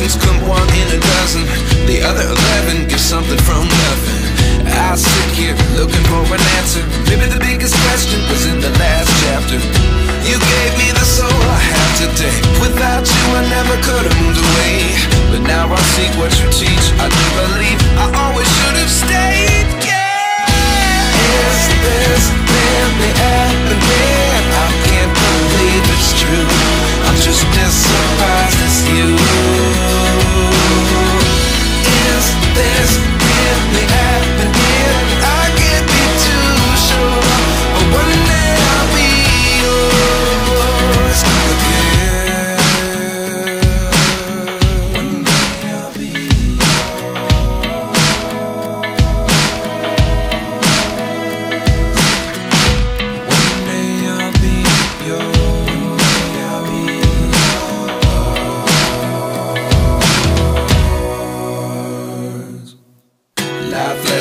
Lessons come one in a dozen. The other eleven get something from nothing. explicar.